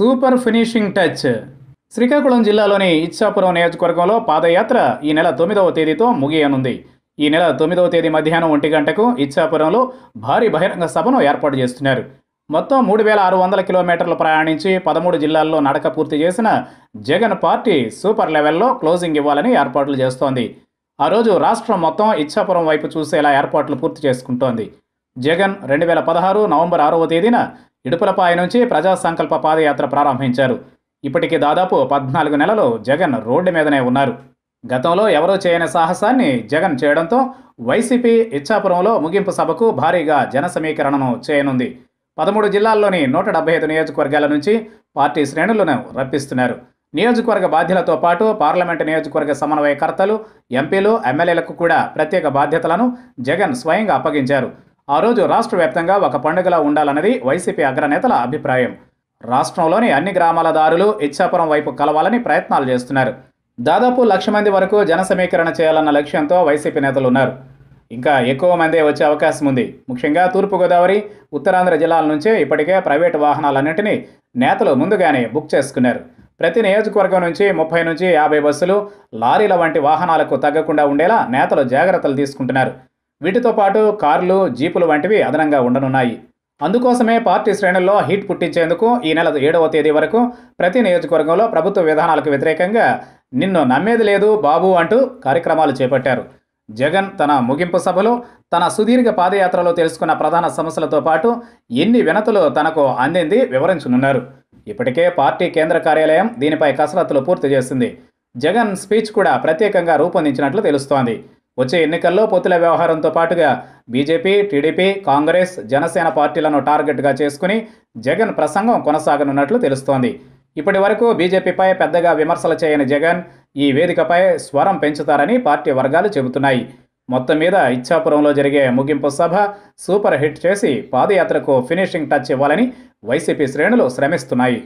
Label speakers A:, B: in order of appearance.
A: Super finishing touch. Srikakulam జిల్లాలోని ఇచ్చాపురం నియోజకవర్గంలో పాదయాత్ర ఈ నెల తొమ్మిదవ తేదీతో ముగియనుంది. ఈ నెల తొమ్మిదవ తేదీ మధ్యాహ్నం ఒంటి గంటకు ఇచ్చాపురంలో భారీ బహిరంగ సభను ఏర్పాటు చేస్తున్నారు. మొత్తం మూడు వేల ఆరు వందల కిలోమీటర్లు ప్రయాణించి పదమూడు జిల్లాల్లో నడక పూర్తి చేసిన జగన్ పార్టీ సూపర్ లెవెల్లో క్లోజింగ్ ఇవ్వాలని ఏర్పాట్లు చేస్తోంది. ఆ రోజు రాష్ట్రం మొత్తం ఇచ్చాపురం వైపు చూసేలా ఏర్పాట్లు పూర్తి చేసుకుంటోంది. జగన్ రెండు వేల పదహారు నవంబర్ ఆరవ తేదీన ఇడుపులపాయ నుంచి ప్రజా సంకల్ప పాదయాత్ర ప్రారంభించారు. ఇప్పటికి దాదాపు పద్నాలుగు నెలలు జగన్ రోడ్డు మీదనే ఉన్నారు. గతంలో ఎవరూ చేయని సాహసాన్ని జగన్ చేయడంతో వైసీపీ ఇచ్చాపురంలో ముగింపు సభకు భారీగా జన సమీకరణను చేయనుంది. పదమూడు జిల్లాల్లోని నూట డెబ్బై ఐదు నియోజకవర్గాల నుంచి పార్టీ శ్రేణులను రప్పిస్తున్నారు. నియోజకవర్గ బాధ్యులతో పాటు పార్లమెంటు నియోజకవర్గ సమన్వయకర్తలు ఎంపీలు ఎమ్మెల్యేలకు కూడా ప్రత్యేక బాధ్యతలను జగన్ స్వయంగా అప్పగించారు. ఆ రోజు రాష్ట్ర వ్యాప్తంగా ఒక పండుగలా ఉండాలన్నది వైసీపీ అగ్రనేతల అభిప్రాయం. రాష్ట్రంలోని అన్ని గ్రామాల దారులు ఇచ్చాపురం వైపు కలవాలని ప్రయత్నాలు చేస్తున్నారు. దాదాపు లక్ష మంది వరకు జన సమీకరణ చేయాలన్న లక్ష్యంతో వైసీపీ నేతలు ఉన్నారు. ఇంకా ఎక్కువ మందే వచ్చే అవకాశం ఉంది. ముఖ్యంగా తూర్పుగోదావరి ఉత్తరాంధ్ర జిల్లాల నుంచే ఇప్పటికే ప్రైవేటు వాహనాలన్నింటినీ నేతలు ముందుగానే బుక్ చేసుకున్నారు. ప్రతి నియోజకవర్గం నుంచి ముప్పై నుంచి యాభై బస్సులు లారీల వంటి వాహనాలకు తగ్గకుండా ఉండేలా నేతలు జాగ్రత్తలు తీసుకుంటున్నారు. వీటితో పాటు కార్లు జీపులు వంటివి అదనంగా ఉండనున్నాయి. అందుకోసమే పార్టీ శ్రేణుల్లో హీట్ పుట్టించేందుకు ఈ నెల ఏడవ తేదీ వరకు ప్రతి నియోజకవర్గంలో ప్రభుత్వ విధానాలకు వ్యతిరేకంగా నిన్ను నమ్మేది లేదు బాబు అంటూ కార్యక్రమాలు చేపట్టారు. జగన్ తన ముగింపు సభలో తన సుదీర్ఘ పాదయాత్రలో తెలుసుకున్న ప్రధాన సమస్యలతో పాటు ఎన్ని వినతులు తనకు అందింది వివరించనున్నారు. ఇప్పటికే పార్టీ కేంద్ర కార్యాలయం దీనిపై కసరత్తులు పూర్తి చేసింది. జగన్ స్పీచ్ కూడా ప్రత్యేకంగా రూపొందించినట్లు తెలుస్తోంది. వచ్చే ఎన్నికల్లో పొత్తుల వ్యవహారంతో పాటుగా బీజేపీ టీడీపీ కాంగ్రెస్ జనసేన పార్టీలను టార్గెట్గా చేసుకుని జగన్ ప్రసంగం కొనసాగనున్నట్లు తెలుస్తోంది. ఇప్పటి వరకు బీజేపీపై పెద్దగా విమర్శలు చేయని జగన్ ఈ వేదికపై స్వరం పెంచుతారని పార్టీ వర్గాలు చెబుతున్నాయి. మొత్తం మీద ఇచ్చాపురంలో జరిగే ముగింపు సభ సూపర్ హిట్ చేసి పాదయాత్రకు ఫినిషింగ్ టచ్ ఇవ్వాలని వైసీపీ శ్రేణులు శ్రమిస్తున్నాయి.